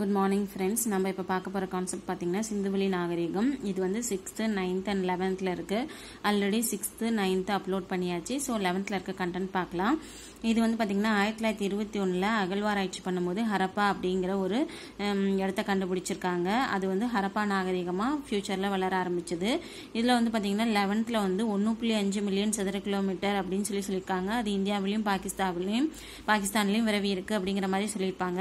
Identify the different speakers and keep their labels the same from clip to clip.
Speaker 1: Good morning friends நம்ம இப்போ பார்க்க போகிற கான்செப்ட் பார்த்தீங்கன்னா சிந்துவெளி நாகரிகம். இது வந்து சிக்ஸ்த்து நைன்த் அண்ட் லெவன்த்தில் இருக்குது ஆல்ரெடி சிக்ஸ்த்து நைன்த்து அப்லோட் பண்ணியாச்சு. ஸோ லெவன்த்தில் இருக்க கண்டென்ட் பார்க்கலாம். இது வந்து பார்த்தீங்கன்னா ஆயிரத்தி தொள்ளாயிரத்தி இருபத்தி ஒன்றில் அகழ்வாராய்ச்சி பண்ணும்போது ஹரப்பா அப்படிங்கிற ஒரு இடத்த கண்டுபிடிச்சிருக்காங்க. அது வந்து ஹரப்பா நாகரிகமாக ஃப்யூச்சரில் வளர ஆரம்பிச்சது. இதில் வந்து பார்த்தீங்கன்னா லெவன்த்தில் வந்து ஒன்று புள்ளி அஞ்சு மில்லியன் சதுர கிலோமீட்டர் அப்படின்னு சொல்லி சொல்லியிருக்காங்க. அது இந்தியாவிலையும் பாகிஸ்தான்லையும் பாகிஸ்தான்லையும் விரவி இருக்குது அப்படிங்கிற மாதிரி சொல்லியிருப்பாங்க.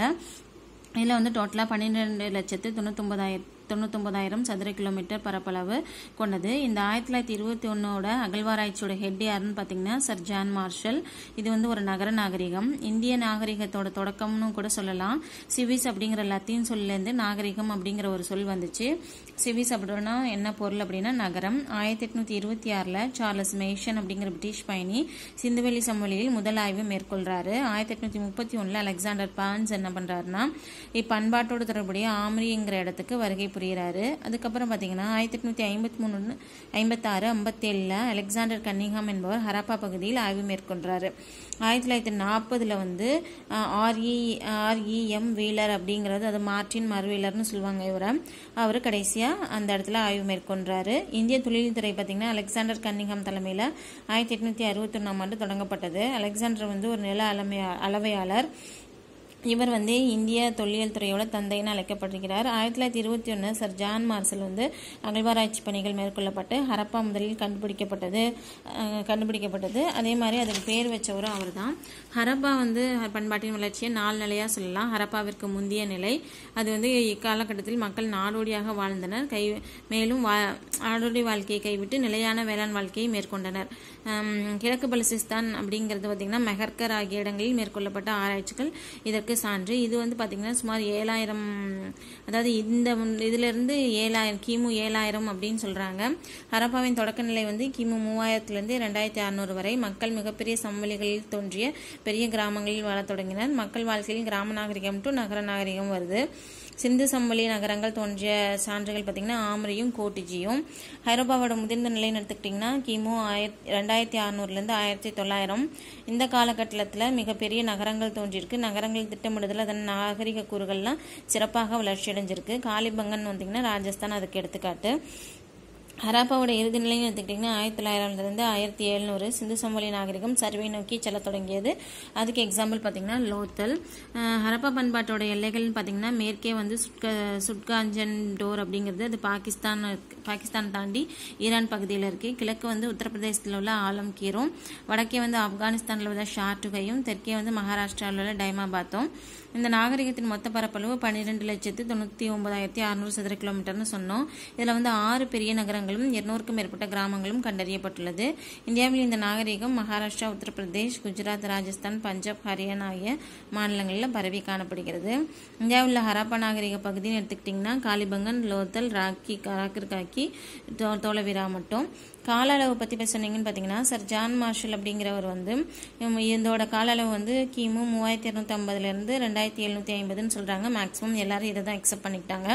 Speaker 1: இதில் வந்து டோட்டலாக பன்னிரெண்டு லட்சத்து தொண்ணூத்தொம்பதாயிரம் தொண்ணூத்தொம்பதாயிரம் சதுர கிலோமீட்டர் பரப்பளவு கொண்டது. இந்த ஆயிரத்தி தொள்ளாயிரத்தி இருபத்தி ஒன்னோட அகழ்வாராய்ச்சியோட ஹெட் யாருன்னு பார்த்தீங்கன்னா சர் ஜான் மார்ஷல் இது வந்து ஒரு நகர நாகரிகம். இந்திய நாகரிகத்தோட தொடக்கம்னு கூட சொல்லலாம். சிவிஸ் அப்படிங்கிற லத்தீன் சொல்லேருந்து நாகரிகம் அப்படிங்கிற ஒரு சொல் வந்துச்சு. சிவிஸ் அப்படின்னா என்ன பொருள் அப்படின்னா நகரம். ஆயிரத்தி எட்நூத்தி இருபத்தி ஆறில் சார்லஸ் மேஷன் அப்படிங்கிற பிரிட்டிஷ் பயணி சிந்துவெளி சமவெளியில் முதல் ஆய்வு மேற்கொள்றாரு. ஆயிரத்தி எட்நூத்தி முப்பத்தி ஒன்றில் அலெக்சாண்டர் பான்ஸ் என்ன பண்றாருன்னா இப்பண்பாட்டோடு தொடர்புடைய ஆம்ரிங்கிற இடத்துக்கு வருகை புரிகிறாரு அதுக்கப்புறம் பார்த்தீங்கன்னா ஆயிரத்தி எட்நூத்தி ஐம்பத்தி மூணு ஐம்பத்தாறு ஐம்பத்தேழில் அலெக்சாண்டர் கன்னிங்ஹாம் என்பவர் ஹரப்பா பகுதியில் ஆய்வு மேற்கொள்றாரு. ஆயிரத்தி தொள்ளாயிரத்தி நாற்பதுல வந்து ஆர்இ ஆர்இஎம் வீலர் அப்படிங்கிறது அது மார்டின் மர்வீலர்னு சொல்லுவாங்க இவரை. அவர் கடைசியாக அந்த இடத்துல ஆய்வு மேற்கொண்டாரு இந்திய தொழில்துறை பார்த்தீங்கன்னா அலெக்சாண்டர் கன்னிங்ஹாம் தலைமையில் ஆயிரத்தி எட்நூத்தி அறுபத்தொன்னாம் ஆண்டு தொடங்கப்பட்டது. அலெக்சாண்டர் வந்து ஒரு நில அளமை அளவையாளர். இவர் வந்து இந்திய தொல்லியல் துறையோட தந்தைன்னு அழைக்கப்படுகிறார். ஆயிரத்தி தொள்ளாயிரத்தி இருபத்தி ஒன்று சர் ஜான் மார்சல் வந்து அகழ்வாராய்ச்சி பணிகள் மேற்கொள்ளப்பட்டு ஹரப்பா முதலில் கண்டுபிடிக்கப்பட்டது கண்டுபிடிக்கப்பட்டது. அதே மாதிரி அதுக்கு பேர் வச்சவரும் அவர் தான் ஹரப்பா வந்து பண்பாட்டின் வளர்ச்சியை நாலு நிலையாக சொல்லலாம். ஹரப்பாவிற்கு முந்தைய நிலை. அது வந்து இக்காலகட்டத்தில் மக்கள் நாடோடியாக வாழ்ந்தனர். கை மேலும் வா நாடோடி வாழ்க்கையை கைவிட்டு நிலையான வேளாண் வாழ்க்கையை மேற்கொண்டனர். கிழக்கு பலுசிஸ்தான் அப்படிங்கிறது பார்த்தீங்கன்னா மெஹர்கர் ஆகிய இடங்களில் மேற்கொள்ளப்பட்ட ஆராய்ச்சிகள். இதற்கு சான்று. இது வந்து பார்த்தீங்கன்னா சுமார் ஏழாயிரம் அதாவது இந்த இதிலிருந்து ஏழாயிரம் கிமு ஏழாயிரம் அப்படின்னு சொல்றாங்க. ஹரப்பாவின் தொடக்க நிலை வந்து கிமு மூவாயிரத்துலேருந்து ரெண்டாயிரத்தி அறுநூறு வரை மக்கள் மிகப்பெரிய சமவெளிகளில் தோன்றிய பெரிய கிராமங்களில் வாழத் தொடங்கினர். மக்கள் வாழ்க்கையில் கிராம நாகரிகம் டு நகர நாகரிகம் வருது. சிந்து சம்பளி நகரங்கள் தோன்றிய சான்றுகள் பார்த்தீங்கன்னா ஆமரியும் கோட்டிஜியும். ஐரோப்பாவோட முதிர்ந்த நிலைன்னு எடுத்துக்கிட்டிங்கன்னா கிமு ஆயிரத்தி ரெண்டாயிரத்தி அறநூறுலேருந்து ஆயிரத்தி தொள்ளாயிரம். இந்த காலகட்டத்தில் மிகப்பெரிய நகரங்கள் தோன்றியிருக்கு. நகரங்கள் திட்டமிடுதல் அதன் நாகரிக கூறுகள்லாம் சிறப்பாக வளர்ச்சி அடைஞ்சிருக்கு காலிபங்கன் வந்தீங்கன்னா ராஜஸ்தான் அதுக்கு எடுத்துக்காட்டு. ஹராப்பாவோட இறுதி நிலைன்னு எடுத்துக்கிட்டிங்கன்னா ஆயிரத்தி தொள்ளாயிரம்லேருந்து ஆயிரத்தி எழுநூறு சிந்து சமவெளி நாகரிகம் சர்வை நோக்கி செல்ல தொடங்கியது. அதுக்கு எக்ஸாம்பிள் பார்த்திங்கன்னா லோத்தல். ஹரப்பா பண்பாட்டோட எல்லைகள்னு பார்த்திங்கன்னா மேற்கே வந்து சுட்க சுட்காஞ்சன் டோர் அப்படிங்கிறது அது பாகிஸ்தான் பாகிஸ்தான் தாண்டி ஈரான் பகுதியில் இருக்குது கிழக்கு வந்து உத்தரப்பிரதேசத்தில் உள்ள ஆலம்கீரும் வடக்கே வந்து ஆப்கானிஸ்தானில் உள்ள ஷார்டுகையும் தெற்கே வந்து மகாராஷ்டிராவில் உள்ள டைமாபாத்தும். இந்த நாகரிகத்தின் மொத்த பரப்பளவு பன்னிரெண்டு லட்சத்து தொண்ணூற்றி ஒன்பதாயிரத்தி அறுநூறு சதுர கிலோமீட்டர்னு சொன்னோம். இதில் வந்து ஆறு பெரிய நகரங்கள் நகரங்களும் இருநூறுக்கும் மேற்பட்ட கிராமங்களும் கண்டறியப்பட்டுள்ளது. இந்தியாவில் இந்த நாகரிகம் மகாராஷ்டிரா உத்தரப்பிரதேஷ் குஜராத் ராஜஸ்தான் பஞ்சாப் ஹரியானா ஆகிய மாநிலங்களில் பரவி காணப்படுகிறது. இந்தியாவில் உள்ள ஹராப்பா நாகரிக பகுதின்னு எடுத்துக்கிட்டிங்கன்னா காலிபங்கன் லோத்தல் ராக்கி ராக்கிர்காக்கி தோ தோலவிரா மட்டும். கால அளவு பற்றி பேசுனீங்கன்னு சொன்னீங்கன்னு பார்த்தீங்கன்னா சர் ஜான் மார்ஷல் அப்படிங்கிறவர் வந்து இதோட கால அளவு வந்து கிமு மூவாயிரத்தி இரநூத்தி ஐம்பதுலேருந்து ரெண்டாயிரத்தி எழுநூற்றி ஐம்பதுன்னு சொல்கிறாங்க மேக்ஸிமம் எல்லாரும் இதை தான் அக்செப்ட் பண்ணிக்கிட்டாங்க.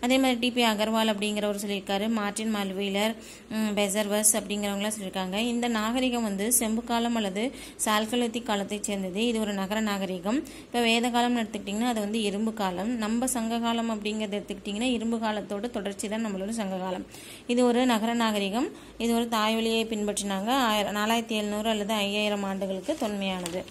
Speaker 1: அதே மாதிரி டிபி அகர்வால் அப்படிங்கிறவர் சொல்லியிருக்காரு. மார்டின் மால்வீலர் உம், பெசர்வஸ் அப்படிங்கிறவங்களாம் சொல்லியிருக்காங்க. இந்த நாகரிகம் வந்து செம்பு காலம் அல்லது சால்கலத்தி காலத்தைச் சேர்ந்தது. இது ஒரு நகர நாகரிகம். இப்போ வேத காலம்னு எடுத்துக்கிட்டிங்கன்னா அது வந்து இரும்பு காலம். நம்ம சங்க காலம் அப்படிங்கிறத எடுத்துக்கிட்டிங்கன்னா இரும்பு காலத்தோட தொடர்ச்சி தான் நம்மளோட சங்க காலம். இது ஒரு நகர நாகரிகம். இது ஒரு தாய்வழியை பின்பற்றினாங்க. ஆயிரம் நாலாயிரத்தி எழுநூறு அல்லது ஐயாயிரம் ஆண்டுகளுக்கு தொன்மையானது.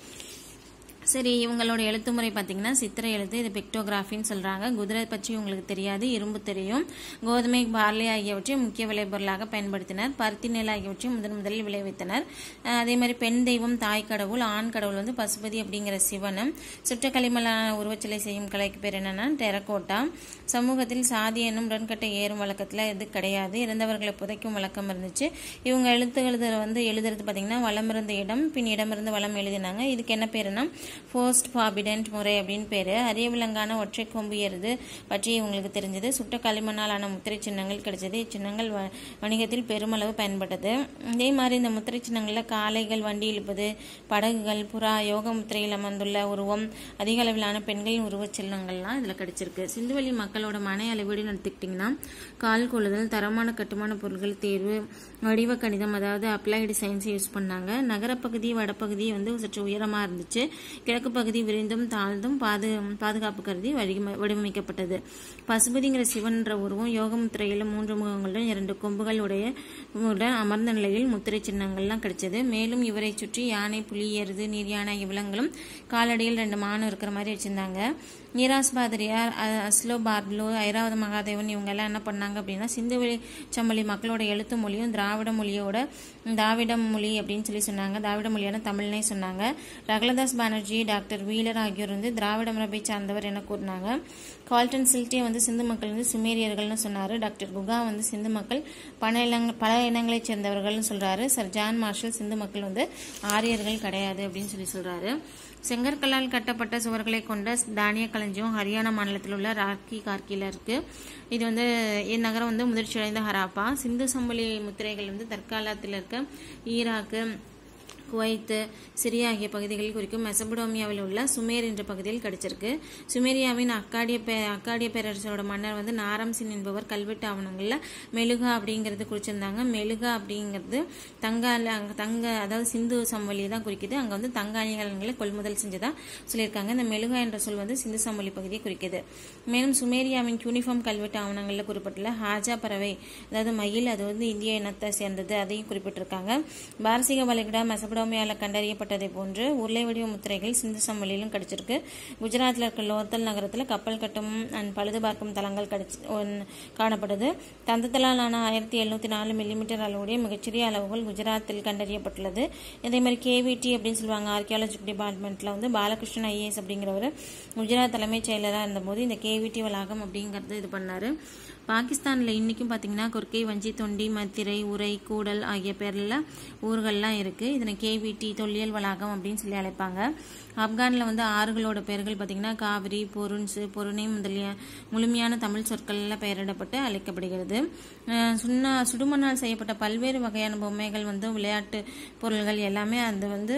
Speaker 1: சரி இவங்களோட எழுத்து முறை பார்த்தீங்கன்னா சித்திரை எழுத்து இது பிக்டோகிராஃபின்னு சொல்கிறாங்க குதிரை பற்றி உங்களுக்கு தெரியாது இரும்பு தெரியும். கோதுமை பார்லி ஆகியவற்றை முக்கிய விளைபொருளாக பயன்படுத்தினர். பருத்தி நெல் ஆகியவற்றை முதன் முதலில் விளைவித்தனர். அதே மாதிரி பெண் தெய்வம் தாய் கடவுள் ஆண் கடவுள் வந்து பசுபதி அப்படிங்கிற சிவனும். சுற்ற களிமலான உருவச்சிலை செய்யும் கலைக்கு பேர் என்னன்னா டெரகோட்டா. சமூகத்தில் சாதி என்னும் உடன்கட்டை ஏறும் வழக்கத்தில் இது கிடையாது. இறந்தவர்களை புதைக்கும் வழக்கம் இருந்துச்சு. இவங்க எழுத்துக்கள் வந்து எழுதுறது பார்த்தீங்கன்னா வளம் இருந்த இடம் பின் இடமிருந்து வளம் எழுதினாங்க. இதுக்கு என்ன பேருன்னா ஃபோஸ்ட் ஃபாபிடென்ட் முறை அப்படின்னு பேர். அரிய விலங்கான ஒற்றை கொம்பு எருது பற்றி இவங்களுக்கு தெரிஞ்சது. சுட்ட களிமண்ணால் ஆன முத்திரை சின்னங்கள் கிடைச்சது. இச்சின்னங்கள் வ- வணிகத்தில் பெருமளவு பயன்பட்டது. இதே மாதிரி இந்த முத்திரை சின்னங்களில் காளைகள் வண்டி இழுப்பது படகுகள் புறா யோக முத்திரையில் அமர்ந்துள்ள உருவம் அதிக அளவிலான பெண்களின் உருவச் சின்னங்கள்லாம் இதில் கிடைச்சிருக்கு. சிந்துவெளி மக்களோட மன அளவீடுன்னு எடுத்துக்கிட்டிங்கன்னா கால் கொள்ளுதல் தரமான கட்டுமான பொருட்கள் தேர்வு வடிவ கணிதம் அதாவது அப்ளைடு சயின்ஸ் யூஸ் பண்ணாங்க. நகரப்பகுதி வடப்பகுதி வந்து சற்று உயரமாக இருந்துச்சு. கிழக்கு பகுதி விரிந்தும் தாழ்ந்தும் பாது பாதுகாப்பு கருதி வடிவமை- வடிவமைக்கப்பட்டது. பசுபதிங்கிற சிவன்ற உருவம் யோகமுத்திரையில மூன்று முகங்களுடன் இரண்டு கொம்புகள் உடைய உடன் அமர்ந்த நிலையில் முத்திரை சின்னங்கள்லாம் கிடைச்சது. மேலும் இவரை சுற்றி யானை புலி எருது நீர் யானை விலங்குகளும் காலடியில் ரெண்டு மானும் இருக்கிற மாதிரி வச்சிருந்தாங்க. நீராஸ் பாதிரியார் அஸ்லோ பார்ப்லோ ஐராவத மகாதேவன் இவங்க எல்லாம் என்ன பண்ணாங்க அப்படின்னா சிந்துவெளி சம்மொழி மக்களோட எழுத்து மொழியும் திராவிட மொழியோட திராவிட மொழி அப்படின்னு சொல்லி சொன்னாங்க. திராவிட மொழியான தமிழ்னே சொன்னாங்க. ரகலதாஸ் பானர்ஜி டாக்டர் வீலர் ஆகியோர் வந்து திராவிட மரபை சார்ந்தவர் என கூறினாங்க. கால்டன் சில்டே வந்து சிந்து மக்கள் வந்து சுமேரியர்கள்னு சொன்னாரு. டாக்டர் குகா வந்து சிந்து மக்கள் பல இனங்கள் பல இனங்களைச் சேர்ந்தவர்கள்னு சொல்றாரு. சர் ஜான் மார்ஷல் சிந்து மக்கள் வந்து ஆரியர்கள் கிடையாது அப்படின்னு சொல்லி சொல்றாரு. செங்கற்களால் கட்டப்பட்ட சுவர்களை கொண்ட தானிய களஞ்சியம் ஹரியானா மாநிலத்தில் உள்ள ராக்கி கார்கில இருக்கு. இது வந்து இந்நகரம் வந்து முதிர்ச்சி அடைந்த ஹராப்பா. சிந்து சம்பளி முத்திரைகள் வந்து தற்காலத்தில் இருக்க ஈராக்கு குவைத்து சிரியா ஆகிய பகுதிகளில் குறிக்கும் மெசபடோமியாவில் உள்ள சுமேர் என்ற பகுதியில் கிடைச்சிருக்கு. சுமேரியாவின் அக்காடிய பே அக்காடிய பேரரசோட மன்னர் வந்து நாரம்சின் என்பவர் கல்வெட்டு ஆவணங்களில் மெழுகா அப்படிங்கிறது குறிச்சிருந்தாங்க. மெழுகா அப்படிங்கிறது தங்க தங்க அதாவது சிந்து சமவெளியை தான் குறிக்குது. அங்கே வந்து தங்க அணிகலன்களை கொள்முதல் செஞ்சதா சொல்லியிருக்காங்க. இந்த மெழுகா என்ற சொல் வந்து சிந்து சமவெளி பகுதியை குறிக்குது. மேலும் சுமேரியாவின் யூனிஃபார்ம் கல்வெட்டு ஆவணங்களில் குறிப்பிட்டுள்ள ஹாஜா பறவை அதாவது மயில் அது வந்து இந்திய இனத்தை சேர்ந்தது அதையும் குறிப்பிட்டிருக்காங்க. பாரசீக வளைகுடா மெசபடோமியாவில் கண்டறியப்பட்டதை போன்று உருளை வடிவ முத்திரைகள் சிந்து சமவெளியிலும் கிடைச்சிருக்கு. குஜராத்தில் இருக்க லோத்தல் நகரத்தில் கப்பல் கட்டும் அண்ட் பழுது பார்க்கும் தளங்கள் கிடைச்சி ஒன்- காணப்படுது. தந்தத்தலாலான ஆயிரத்தி எழுநூத்தி நாலு மில்லிமீட்டர் அளவுடைய மிகச்சிறிய அளவுகள் குஜராத்தில் கண்டறியப்பட்டுள்ளது. இதே மாதிரி கேவிடி அப்படின்னு சொல்லுவாங்க ஆர்கியாலஜிக் டிபார்ட்மெண்ட்டில் வந்து பாலகிருஷ்ணன் ஐஏஎஸ் அப்படிங்கிறவர் குஜராத் தலைமைச் செயலராக இருந்தபோது இந்த கேவிடி வளாகம் அப்படிங்கிறது இது பண்ணார். பாகிஸ்தானில் இன்றைக்கும் பார்த்திங்கன்னா கொர்க்கை வஞ்சி தொண்டி மத்திரை உரை கூடல் ஆகிய பேரில் ஊர்கள்லாம் இருக்குது இதனை கேவிடி தொல்லியல் வளாகம் அப்படின்னு சொல்லி அழைப்பாங்க. ஆப்கானில் வந்து ஆறுகளோட பெயர்கள் பார்த்திங்கன்னா காவிரி பொருன்சு பொருணை முதலிய முழுமையான தமிழ் சொற்களில் பெயரிடப்பட்டு அழைக்கப்படுகிறது. சுண்ணா சுடுமண்ணால் செய்யப்பட்ட பல்வேறு வகையான பொம்மைகள் வந்து விளையாட்டு பொருள்கள் எல்லாமே அது வந்து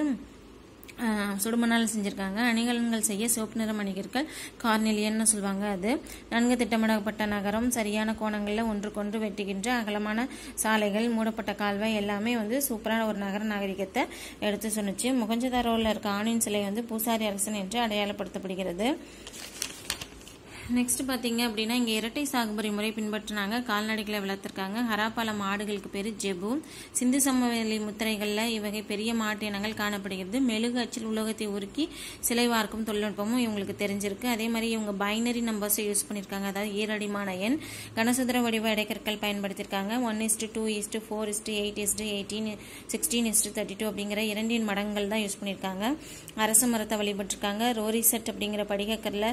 Speaker 1: சுடுமணால் செஞ்சுருக்காங்க. அணிகலன்கள் செய்ய சிவப்பு நிற மணிகர்கள் கார்னிலியன்னு சொல்லுவாங்க அது. நன்கு திட்டமிடப்பட்ட நகரம் சரியான கோணங்களில் ஒன்றுக்கொன்று வெட்டுகின்ற அகலமான சாலைகள் மூடப்பட்ட கால்வாய் எல்லாமே வந்து சூப்பரான ஒரு நகர நாகரிகத்தை எடுத்து சொன்னுச்சு. முகஞ்சதாரோவில் இருக்க ஆணின் சிலை வந்து பூசாரி அரசன் என்று அடையாளப்படுத்தப்படுகிறது. நெக்ஸ்ட் பார்த்தீங்க அப்படின்னா இங்கே இரட்டை சாகுபடி முறை பின்பற்றினாங்க. கால்நடைகளை வளர்த்துருக்காங்க. ஹராப்பால மாடுகளுக்கு பேர் ஜெபு. சிந்து சமவெளி முத்திரைகளில் இவ்வகை பெரிய மாட்டு இனங்கள் காணப்படுகிறது. மெழுகு அச்சில் உலோகத்தை உருக்கி சிலை வார்க்கும் தொழில்நுட்பமும் இவங்களுக்கு தெரிஞ்சிருக்கு. அதே மாதிரி இவங்க பைனரி நம்பர்ஸை யூஸ் பண்ணியிருக்காங்க அதாவது ஈரடிமான எண். கனசதுர வடிவ இடைக்கற்கள் பயன்படுத்தியிருக்காங்க one is to two is to four is to eight is to eighteen sixteen is to thirty two அப்படிங்கிற இரண்டின் மடங்கள் தான் யூஸ் பண்ணியிருக்காங்க அரச மரத்தை வழிபட்டிருக்காங்க. ரோரிசெட் அப்படிங்கிற படிகக்கரில்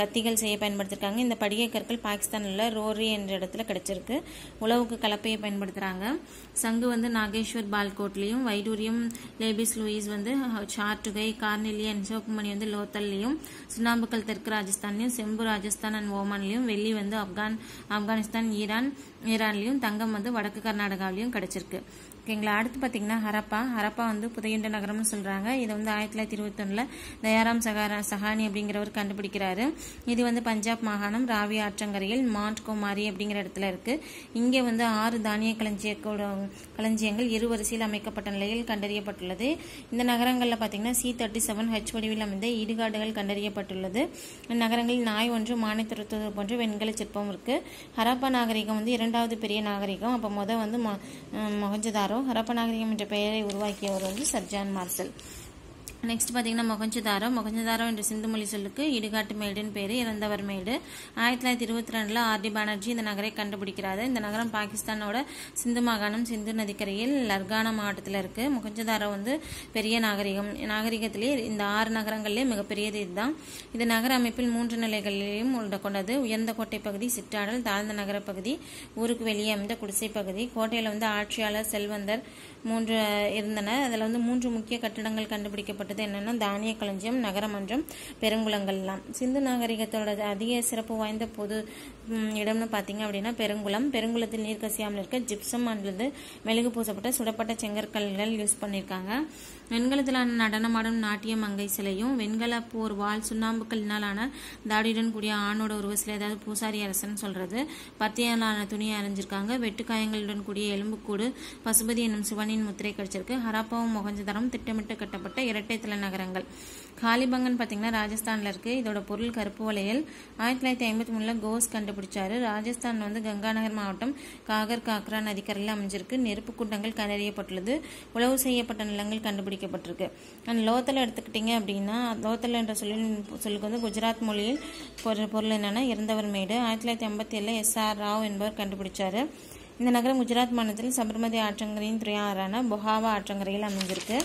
Speaker 1: கத்திகள் செய்ய பயன்படுத்திருக்காங்க. இந்த படிகை கற்கள் பாகிஸ்தானில் உள்ள ரோரி என்ற இடத்துல கிடைச்சிருக்கு. உழவுக்கு கலப்பையை பயன்படுத்துறாங்க. சங்கு வந்து நாகேஸ்வர் பால்கோட்லையும் வைடூரியம் லேபிஸ் லூயிஸ் வந்து சார்ட்டுகை அண்ட் சிவக்குமணி வந்து லோத்தல்லையும் சுண்ணாம்புக்கல் தெற்கு ராஜஸ்தான்லையும் செம்பு ராஜஸ்தான் அண்ட் ஓமான்லையும் வெள்ளி வந்து ஆப்கான் ஆப்கானிஸ்தான் ஈரான் ஈரான்லையும் தங்கம் வந்து வடக்கு கர்நாடகாவிலையும் கிடைச்சிருக்கு. ஓகேங்களா? அடுத்து பார்த்தீங்கன்னா ஹரப்பா. ஹரப்பா வந்து புதையுண்ட நகரம்னு சொல்கிறாங்க இது வந்து ஆயிரத்தி தொள்ளாயிரத்தி இருபத்தொன்னில் தயாராம் சகாரா சஹானி அப்படிங்கிறவர் கண்டுபிடிக்கிறாரு. இது வந்து பஞ்சாப் மாகாணம் ராவி ஆற்றங்கரையில் மாண்ட் குமாரி அப்படிங்கிற இடத்துல இருக்குது இங்கே வந்து ஆறு தானிய களஞ்சிய களஞ்சியங்கள் இரு வரிசையில் அமைக்கப்பட்ட நிலையில் கண்டறியப்பட்டுள்ளது. இந்த நகரங்களில் பார்த்தீங்கன்னா சி தேர்ட்டி செவன் ஹெச் வடிவில் அமைந்த இடுகாடுகள் கண்டறியப்பட்டுள்ளது. நகரங்களில் நாய் ஒன்று மானை துரத்துவது போன்ற வெண்கல சிற்பம் இருக்குது ஹரப்பா நாகரிகம் வந்து இரண்டாவது பெரிய நாகரிகம். அப்போ முத வந்து மொ- மொஹஞ்சதாரோ ஹரப்பா நாகரிகம் என்ற பெயரை உருவாக்கியவர் வந்து சர்ஜான் மார்சல். நெக்ஸ்ட் பார்த்தீங்கன்னா மொகஞ்சதாரோ மொகஞ்சதாரோ என்ற சிந்து மொழி சொல்லுக்கு இடுகாட்டு மேடுன்னு பேர் இறந்தவர் மேடு. ஆயிரத்தி தொள்ளாயிரத்தி இருபத்தி ரெண்டில் ஆர்டி பானர்ஜி இந்த நகரை கண்டுபிடிக்கிறாரு. இந்த நகரம் பாகிஸ்தானோட சிந்து மாகாணம் சிந்து நதிக்கரையில் லர்கானா மாவட்டத்தில் இருக்குது மொகஞ்சதாரோ வந்து பெரிய நாகரிகம். நாகரிகத்திலே இந்த ஆறு நகரங்களிலே மிகப்பெரியது இதுதான். இது நகர அமைப்பில் மூன்று நிலைகளிலும் உள்ள கொண்டது. உயர்ந்த கோட்டை பகுதி சிற்றாடல் தாழ்ந்த நகர பகுதி ஊருக்கு வெளியே அமைந்த குடிசை பகுதி. கோட்டையில் வந்து ஆட்சியாளர் செல்வந்தர் மூன்று இருந்தன. அதில் வந்து மூன்று முக்கிய கட்டிடங்கள் கண்டுபிடிக்கப்பட்டது என்னென்னா தானிய களஞ்சியம் நகரமன்றம் பெருங்குளங்கள்லாம் சிந்து நாகரிகத்தோட அதிக சிறப்பு வாய்ந்த பொது இடம்னு பார்த்தீங்க அப்படின்னா பெருங்குளம். பெருங்குளத்தில் நீர் கசியாமல் இருக்க ஜிப்சம் அல்லது மெழுகு பூசப்பட்ட சுடப்பட்ட செங்கற்கல்கள் யூஸ் பண்ணியிருக்காங்க வெண்கலத்திலான நடனமாடும் நாட்டிய மங்கை சிலையும் வெண்கல போர் வாள் சுண்ணாம்புக்கல்லினாலான தாடியுடன் கூடிய ஆணோட உருவ சிலை அதாவது பூசாரி அரசன் சொல்றது. பத்தியாலான துணியை அரைஞ்சிருக்காங்க வெட்டுக்காயங்களுடன் கூடிய எலும்புக்கூடு பசுபதி என்னும் சிவனின் முத்திரை கிடைச்சிருக்கு. ஹராப்பாவும் மொகஞ்சதரம் திட்டமிட்டு கட்டப்பட்ட இரட்டை தில நகரங்கள். காலிபங்கன் பார்த்தீங்கன்னா ராஜஸ்தானில் இருக்குது இதோட பொருள் கருப்பு வளையல். ஆயிரத்தி தொள்ளாயிரத்தி ஐம்பத்தி மூணில் கோஸ் கண்டுபிடிச்சாரு. ராஜஸ்தான் வந்து கங்காநகர் மாவட்டம் காகர் காக்ரா நதிக்கரையில் அமைஞ்சிருக்கு. நெருப்பு குண்டங்கள் கண்டறியப்பட்டுள்ளது. உழவு செய்யப்பட்ட நிலங்கள் கண்டுபிடிக்கப்பட்டிருக்கு. அண்ட் லோத்தல் எடுத்துக்கிட்டிங்க அப்படின்னா லோத்தல என்ற சொல்லின் சொல்லுக்கு வந்து குஜராத் மொழியில் பொருள் பொருள் என்னென்னா இறந்தவர் மேடு. ஆயிரத்தி தொள்ளாயிரத்தி ஐம்பத்தி ஏழில் எஸ் ஆர் ராவ் என்பவர் கண்டுபிடிச்சாரு. இந்த நகரம் குஜராத் மாநிலத்தில் சபர்மதி ஆற்றங்கரையின் துறையாறான பொஹாவா ஆற்றங்கரையில் அமைஞ்சிருக்கு.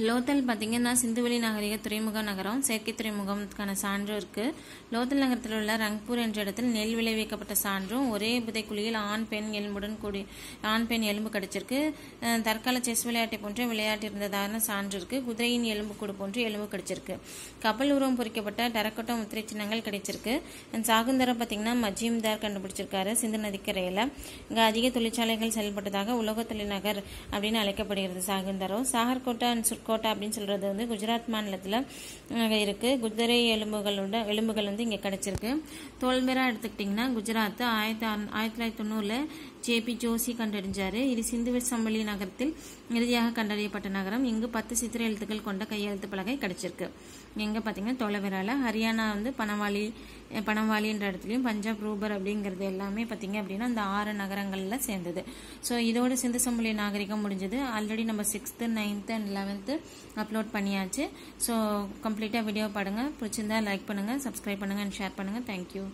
Speaker 1: லோத்தல் பார்த்தீங்கன்னா சிந்துவெளி நாகரிக துறைமுக நகரம் செயற்கை துறைமுகத்துக்கான சான்று இருக்கு. லோத்தல் நகரத்தில் உள்ள ரங்பூர் என்ற இடத்தில் நெல் விளைவிக்கப்பட்ட சான்றும் ஒரே புதைக்குழியில் ஆண் பெண் எலும்புடன் கூடி ஆண் பெண் எலும்பு கிடைச்சிருக்கு. தற்கால செஸ் விளையாட்டை போன்ற விளையாட்டு இருந்ததான சான்று இருக்கு. குதிரையின் எலும்பு கூடு போன்று எலும்பு கிடைச்சிருக்கு. கப்பல் உருவம் பொறிக்கப்பட்ட டரக்கட்டம் முத்திரை சின்னங்கள் கிடைச்சிருக்கு. சாகுந்தரம் பார்த்தீங்கன்னா மஜீம்தார் கண்டுபிடிச்சிருக்காரு சிந்து நதிக்கரையில் இங்கே அதிக தொழிற்சாலைகள் செயல்பட்டதாக உலக தொழில்நகர் அப்படின்னு அழைக்கப்படுகிறது சாகுந்தரம். சாகர்கோட்டா அண்ட் சுர்கோட்டா அப்படின்னு சொல்றது வந்து குஜராத் மாநிலத்தில் அங்கே இருக்கு. குதிரை எலும்புகளோட எலும்புகள் வந்து இங்கே கிடைச்சிருக்கு. தோல்மிரா எடுத்துக்கிட்டிங்கன்னா குஜராத் ஆயிரத்தி ஆயிரத்தி தொள்ளாயிரத்தி தொண்ணூறில் ஜேபி ஜோசி கண்டறிஞ்சாரு. இது சிந்து சம்பளி நகரத்தில் இறுதியாக கண்டறியப்பட்ட நகரம் இங்கு பத்து சித்திர எழுத்துக்கள் கொண்ட கையெழுத்து பலகை கிடைச்சிருக்கு. எங்க பார்த்தீங்கன்னா தொலைவிரால ஹரியானா வந்து பணவாளி பணவாளின்ற இடத்துலையும் பஞ்சாப் ரூபர் அப்படிங்கிறது எல்லாமே பார்த்தீங்க அப்படின்னா அந்த ஆறு நகரங்களில் சேர்ந்தது. ஸோ இதோட சிந்து சம்பளி நாகரிகம் முடிஞ்சது. ஆல்ரெடி நம்ம sixth ninth and eleventh upload பண்ணியாச்சு. ஸோ கம்ப்ளீட்டாக வீடியோ பாடுங்க. பிடிச்சிருந்தா லைக் பண்ணுங்கள் சப்ஸ்கிரைப் பண்ணுங்கள் அண்ட் ஷேர் பண்ணுங்கள் தேங்க்யூ